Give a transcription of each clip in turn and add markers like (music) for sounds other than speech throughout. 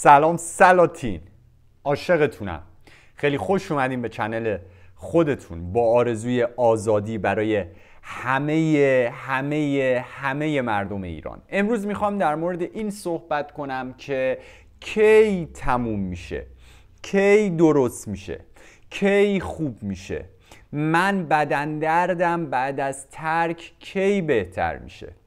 سلام سلاتین عاشقتونم. خیلی خوش اومدین به چنل خودتون. با آرزوی آزادی برای همه همه همه مردم ایران. امروز می‌خوام در مورد این صحبت کنم که کی تموم میشه کی درست میشه کی خوب میشه. من بدن دردم بعد از ترک کی بهتر میشه؟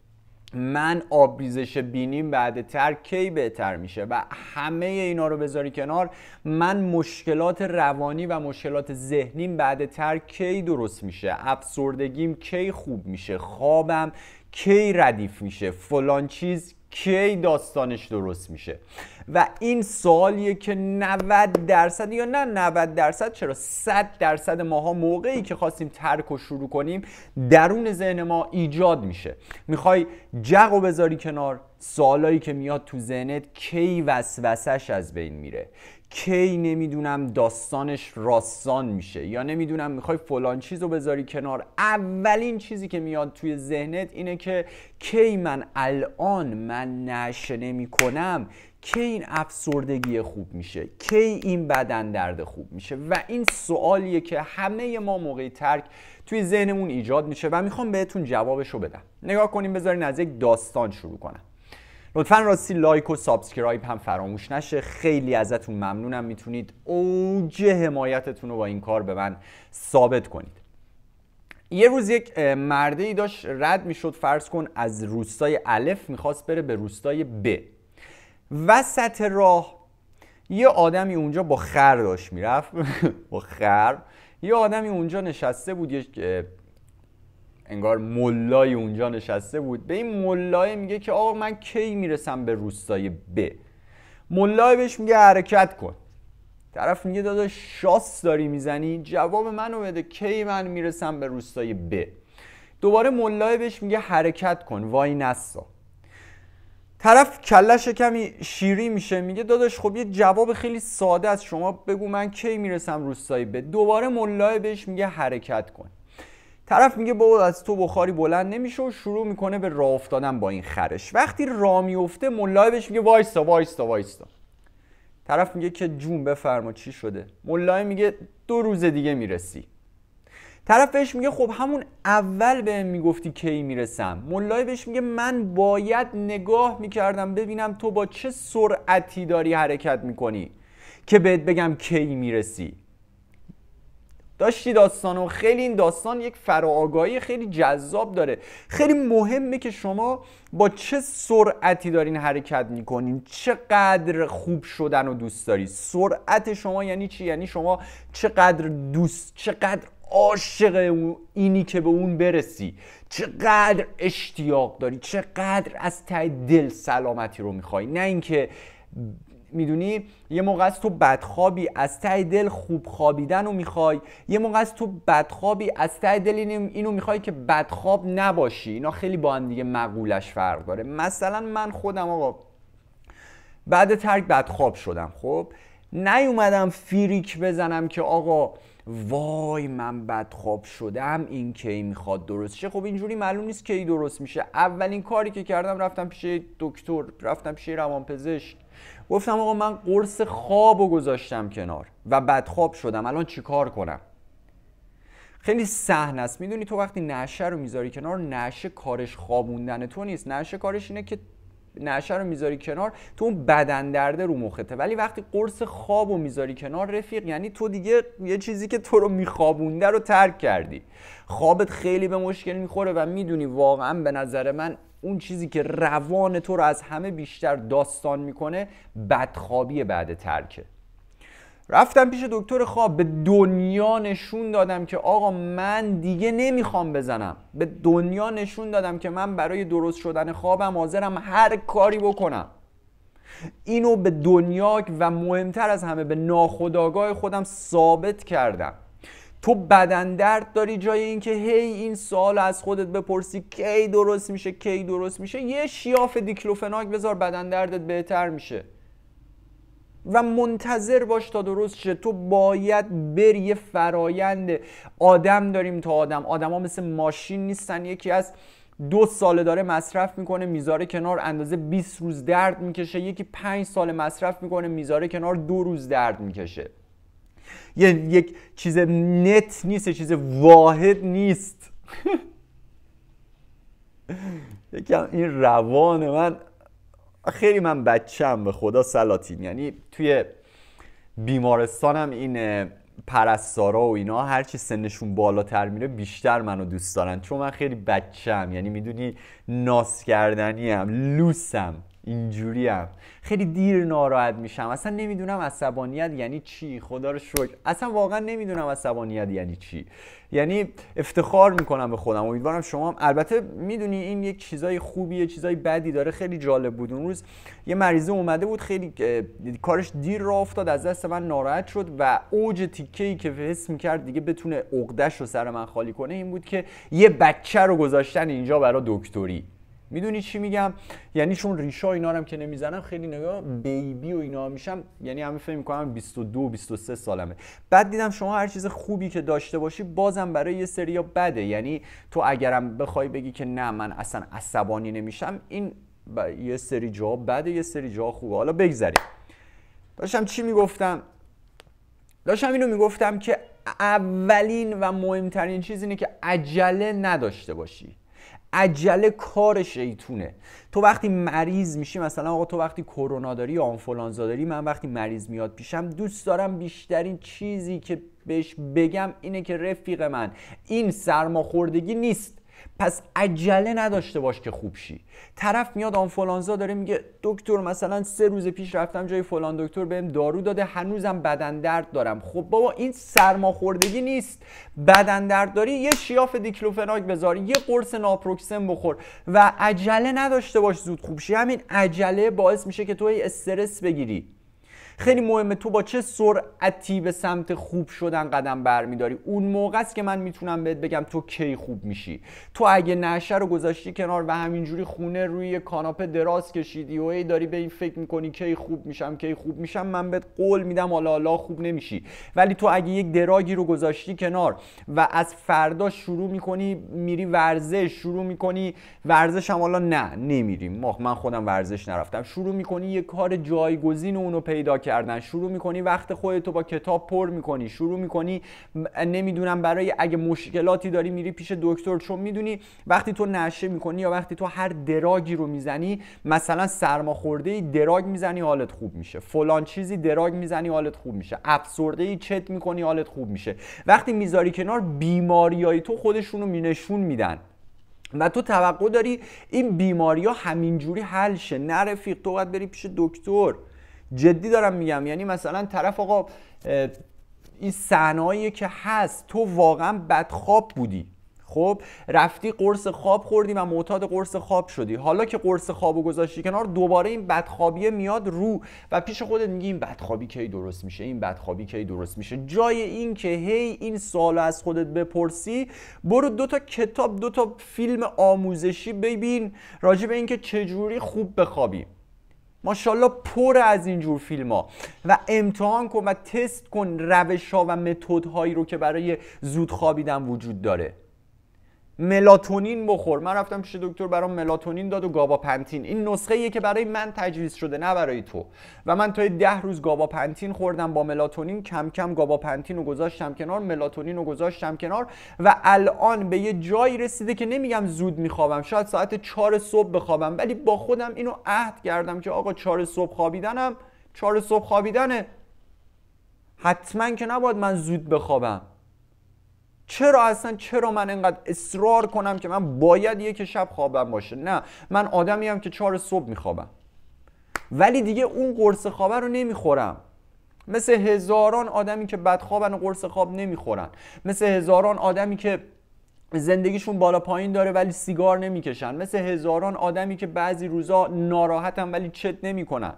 من آبریزش بینیم بعد ترک کی بهتر میشه و همه اینا رو بذاری کنار من مشکلات روانی و مشکلات ذهنیم بعد ترک کی درست میشه؟ افسردگیم کی خوب میشه؟ خوابم کی ردیف میشه؟ فلان چیز کی داستانش درست میشه. و این سوالیه که 90 درصد یا نه 90 درصد چرا 100 درصد ماها موقعی که خواستیم ترک و شروع کنیم درون ذهن ما ایجاد میشه. می‌خوای جق و بذاری کنار سوالایی که میاد تو ذهنت کی وسوسش از بین میره؟ کی نمی‌دونم داستانش راستان میشه یا نمی‌دونم می‌خوای فلان چیز رو بذاری کنار. اولین چیزی که میاد توی ذهنت اینه که کی من الان من نشه نمی کنم کی این افسردگی خوب میشه کی این بدن درد خوب میشه. و این سوالیه که همه ما موقع ترک توی ذهنمون ایجاد میشه و می‌خوام بهتون جوابش رو بدم. نگاه کنیم بذارین از یک داستان شروع کنم. لطفا راستی like و subscribe هم فراموش نشه. خیلی ازتون ممنونم. می‌تونید اوج حمایتتون رو با این کار به من ثابت کنید. یه روز یک مرده ای داشت رد می‌شد. فرض کن از روستای الف می‌خواست بره به روستای ب. وسط راه یه آدمی اونجا با خر داشت می‌رفت. (laughs) با خر. یه آدمی اونجا نشسته بود. یک انگار ملای اونجا نشسته بود. به این ملای میگه که آقا من کی می‌رسم به روستای ب؟ ملای بهش میگه حرکت کن. طرف میگه داداش شاس داری می‌زنی؟ جواب منو بده. کی من می‌رسم به روستای ب؟ دوباره ملای بهش میگه حرکت کن. وای نسا. طرف کلش کمی شیری میشه. میگه داداش خب یه جواب خیلی ساده از شما بگو من کی می‌رسم روستای ب؟ دوباره ملای بهش میگه حرکت کن. طرف میگه بابا از تو بخاری بلند نمیشه و شروع می‌کنه به راه افتادن با این خرش. وقتی راه میفته ملای بهش میگه وایستا وایستا وایستا. طرف میگه که جون بفرما چی شده. ملای میگه دو روز دیگه می‌رسی. طرف بهش میگه خب همون اول به می‌گفتی کی می‌رسم. ملای بهش میگه من باید نگاه می‌کردم ببینم تو با چه سرعتی داری حرکت می‌کنی که بهت بگم کی می‌رسی. داشتی داستان و خیلی این داستان یک فراآگاهی خیلی جذاب داره. خیلی مهمه که شما با چه سرعتی دارین حرکت می‌کنین؟ چقدر خوب شدن و دوست داری؟ سرعت شما یعنی چی؟ یعنی شما چقدر دوست چقدر عاشق اینی که به اون برسی؟ چقدر اشتیاق داری؟ چقدر از ته دل سلامتی رو می‌خوای؟ نه اینکه می‌دونی؟ یه موقع از تو بدخوابی از ته دل خوب خوابیدن رو می‌خوای. یه موقع از تو بدخوابی از ته دل اینو می‌خوای که بدخواب نباشی. اینا خیلی با هم دیگه مقولش فرق داره. مثلا من خودم آقا بعد ترک بدخواب شدم خب؟ نیومدم فیریک بزنم که آقا وای من بدخواب شدم این کی می‌خواد درست شه. خب اینجوری معلوم نیست کی درست میشه. اولین کاری که کردم رفتم پیش دکتر رفتم پیش روانپزشک. گفتم آقا من قرص خواب رو گذاشتم کنار و بدخواب شدم. الان چیکار کنم؟ خیلی سهن است. می‌دونی تو وقتی نشه رو می‌ذاری کنار نشه کارش خوابوندن تو نیست. نشه کارش اینه که نشه رو می‌ذاری کنار تو اون بدن درده رو مخته. ولی وقتی قرص خواب رو می‌ذاری کنار رفیق یعنی تو دیگه یه چیزی که تو رو میخوابونده رو ترک کردی. خوابت خیلی به مشکل می‌خوره و می‌دونی واقعا به نظر من اون چیزی که روان تو رو از همه بیشتر داستان می‌کنه بدخوابی بعد ترکه. رفتم پیش دکتر خواب به دنیا نشون دادم که آقا من دیگه نمی‌خوام بزنم. به دنیا نشون دادم که من برای درست شدن خوابم حاضرم هر کاری بکنم. اینو به دنیا و مهمتر از همه به ناخداگاه خودم ثابت کردم. تو بدن درد داری جای اینکه هی این سوال از خودت بپرسی کی درست میشه کی درست میشه؟ یه شیاف دیکلوفناک بذار بدن دردت بهتر میشه. و منتظر باش تا درست شه. تو باید بری یه فرایند آدم داریم تا آدم. آدما مثل ماشین نیستن. یکی از دو ساله داره مصرف می‌کنه می‌ذاره کنار اندازه 20 روز درد می‌کشه. یکی پنج سال مصرف می‌کنه می‌ذاره کنار دو روز درد می‌کشه. یه یک چیز نت نیست چیز واحد نیست. (laughs) یکم این روان من خیلی من بچم به خدا سلاتین یعنی توی بیمارستانم این پرستارا و اینا هرچی سنشون بالاتر میره بیشتر منو دوست دارن. چون من خیلی بچم یعنی می‌دونی ناس کردنی هم لوسم. اینجوری هم. خیلی دیر ناراحت میشم. اصلا نمی‌دونم عصبانیت یعنی چی؟ خدا رو شکر. اصلا واقعا نمی‌دونم عصبانیت یعنی چی. یعنی افتخار می‌کنم به خودم. امیدوارم شما هم البته می‌دونی این یک چیزای خوبیه چیزای بدی داره. خیلی جالب بود. اون روز یه مریضه اومده بود خیلی کارش دیر را افتاد از دست من ناراحت شد و اوج تیکه ای که حس می‌کرد دیگه بتونه عقدش رو سر من خالی کنه این بود که یه بچه رو گذاشتن اینجا برای دکتری. می‌دونی چی میگم؟ یعنی چون ریشا اینا هم که نمی‌زنم خیلی نگاه بیبی و اینا میشم یعنی همه فکر می‌کنم 22 23 سالمه. بعد دیدم شما هر چیز خوبی که داشته باشی بازم برای یه سری بده. یعنی تو اگرم بخوای بگی که نه من اصلا عصبانی نمیشم این یه سری جا بده یه سری جا خوبه. حالا بگذاریم داشتم چی می‌گفتم؟ داشتم اینو می‌گفتم که اولین و مهمترین چیز اینه که عجله نداشته باشی. عجله کار شیطونه. تو وقتی مریض میشی مثلا آقا تو وقتی کرونا داری یا آنفولانزا داری من وقتی مریض میاد پیشم دوست دارم بیشترین چیزی که بهش بگم اینه که رفیق من. این سرماخوردگی نیست. پس عجله نداشته باش که خوب شی. طرف میاد آنفولانزا داره میگه دکتر مثلا سه روز پیش رفتم جای فلان دکتر بهم دارو داده هنوزم بدن درد دارم. خب بابا این سرماخوردگی نیست. بدن درد داری یه شیاف دیکلوفناک بذار یه قرص ناپروکسن بخور و عجله نداشته باش زود خوب شی. همین عجله باعث میشه که تو استرس بگیری. خیلی مهمه تو با چه سرعتی به سمت خوب شدن قدم برمیداری. اون موقع است که من می‌تونم بهت بگم تو کی خوب میشی. تو اگه نشه رو گذاشتی کنار و همینجوری خونه روی کاناپه دراز کشیدی و ای داری به این فکر می‌کنی کی خوب میشم کی خوب میشم من بهت قول میدم حالا حالا خوب نمیشی. ولی تو اگه یک دراگی رو گذاشتی کنار و از فردا شروع می‌کنی میری ورزش شروع می‌کنی ورزش هم حالا نه نمیریم. من خودم ورزش نرفتم. شروع می‌کنی یه کار جایگزین اونو پیدا کردن. شروع می‌کنی وقت خودتو با کتاب پر می‌کنی. شروع می‌کنی نمی‌دونم برای اگه مشکلاتی داری میری پیش دکتر. چون می‌دونی وقتی تو نشه می‌کنی یا وقتی تو هر دراگی رو می‌زنی مثلا سرماخورده دراگ می‌زنی حالت خوب میشه. فلان چیزی دراگ می‌زنی حالت خوب میشه. افسرده چت می‌کنی حالت خوب میشه. وقتی می‌ذاری کنار بیماریای تو خودشونو مینشون میدن. و تو توقع داری این بیماری ها همینجوری حل شه. نه رفیق تو باید بری پیش دکتر. جدی دارم میگم. یعنی مثلا طرف آقا این صحنه‌ای که هست تو واقعا بدخواب بودی. خب رفتی قرص خواب خوردی و معتاد قرص خواب شدی. حالا که قرص خوابو گذاشتی کنار دوباره این بدخوابیه میاد رو و پیش خودت میگی این بدخوابی کی درست میشه؟ این بدخوابی کی درست میشه؟ جای این که هی این سال از خودت بپرسی برو دو تا کتاب دو تا فیلم آموزشی ببین راجع به اینکه چجوری خوب بخوابی. ماشاءالله پر از اینجور فیلم ها و امتحان کن و تست کن روش ها و متد هایی رو که برای زود خوابیدن وجود داره. ملاتونین بخور. من رفتم پیش دکتر برام ملاتونین داد و گاباپنتین این نسخه ایه که برای من تجویز شده نه برای تو. و من تا ده روز گاباپنتین خوردم با ملاتونین. کم کم گاباپنتین رو گذاشتم کنار ملاتونین رو گذاشتم کنار. و الان به یه جایی رسیده که نمیگم زود میخوابم. شاید ساعت چهار صبح بخوابم. ولی با خودم اینو عهد کردم که آقا چهار صبح خوابیدنم. چهار صبح خوابیدنه. حتما که نباید من زود بخوابم. چرا اصلا چرا من انقدر اصرار کنم که من باید یک شب خوابم باشه؟ نه من آدمی هم که چهار صبح میخوابم. ولی دیگه اون قرص خوابه رو نمی‌خورم. مثل هزاران آدمی که بدخوابن و قرص خواب نمی‌خورن. مثل هزاران آدمی که زندگیشون بالا پایین داره ولی سیگار نمی‌کشن. مثل هزاران آدمی که بعضی روزا ناراحتن ولی چت نمی‌کنن.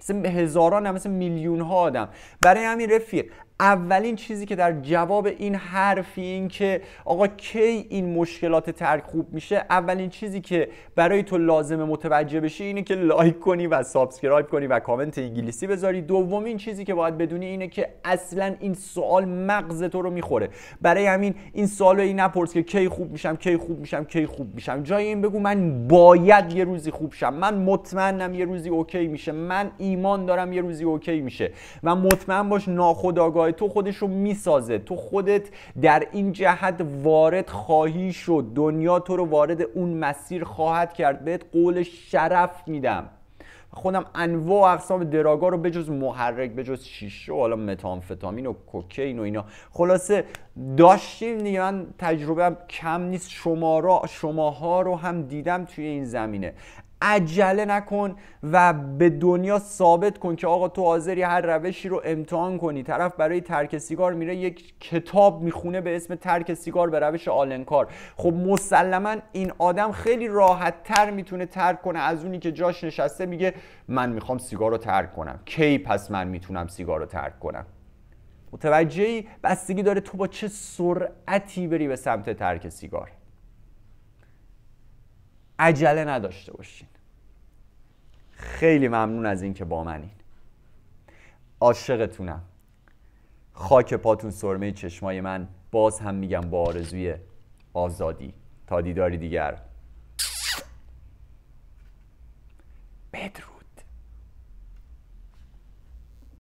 مثل هزاران هم مثل میلیون ها آدم. برای همین رفیق اولین چیزی که در جواب این حرفی این که آقا کی این مشکلات ترک خوب میشه اولین چیزی که برای تو لازمه متوجه بشی اینه که like کنی و subscribe کنی و کامنت انگلیسی بذاری. دومین چیزی که باید بدونی اینه که اصلا این سوال مغز تو رو می‌خوره. برای همین این سوالو این نپرس که کی خوب میشم کی خوب میشم کی خوب میشم. جای این بگو من باید یه روزی خوب شم. من مطمئنم یه روزی OK میشه. من ایمان دارم یه روزی OK میشه. و مطمئن باش ناخودآگاه تو خودش رو می‌سازه. تو خودت در این جهت وارد خواهی شد. دنیا تو رو وارد اون مسیر خواهد کرد. بهت قول شرف میدم. خودم انواع اقسام drug ا رو بجز محرک بجز شیشه و حالا متامفتامین و کوکین و اینا. خلاصه داشتیم دیگه. من تجربه کم نیست. شما را شماها رو هم دیدم توی این زمینه. عجله نکن و به دنیا ثابت کن که آقا تو حاضری هر روشی رو امتحان کنی. طرف برای ترک سیگار میره یک کتاب می‌خونه به اسم ترک سیگار به روش آلنکار. خب مسلما این آدم خیلی راحت تر می‌تونه ترک کنه. از اونی که جاش نشسته میگه من می‌خوام سیگار رو ترک کنم. کی پس من می‌تونم سیگار رو ترک کنم؟ متوجهی؟ بستگی داره تو با چه سرعتی بری به سمت ترک سیگار. عجله نداشته باشین. خیلی ممنون از اینکه با منین. عاشقتونم. خاک پاتون سرمه چشمای من باز هم میگم با آرزوی آزادی. تا دیداری دیگر.